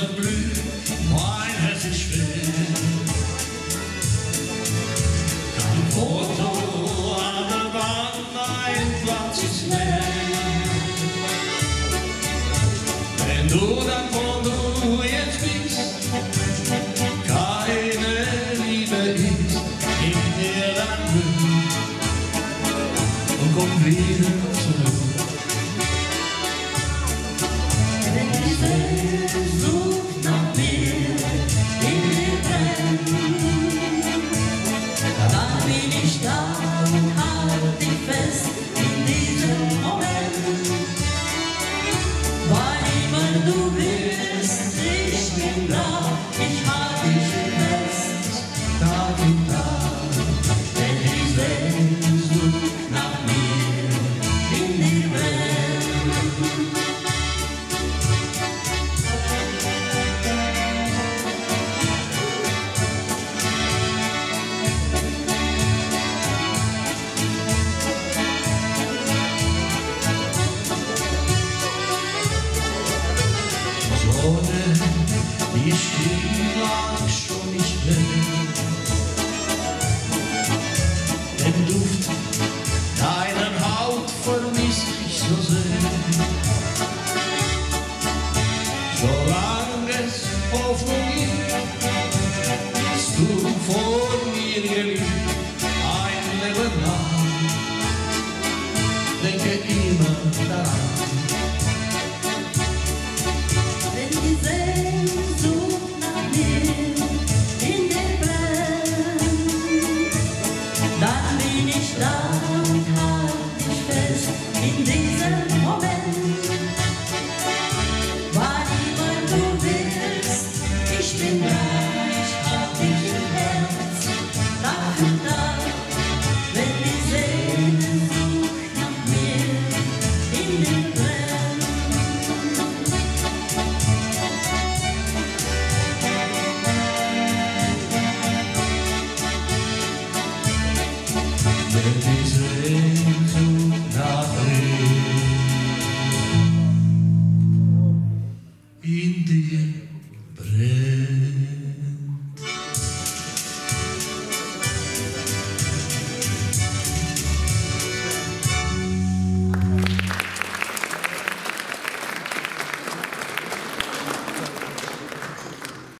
wird blühen, mein Herz ist schwer. Dein Foto an der mein Platz ist leer. Wenn du dann von du jetzt bist, keine Liebe ist in dir dann blüht komm wieder zurück. song. Sonne, die schien lang schon nicht mehr. Den Duft deiner Haut vermiss ich so sehr. Solange es Hoffnung gibt, bist du vor mir geliebt, ein Leben lang. Denke immer daran. bin ich da mit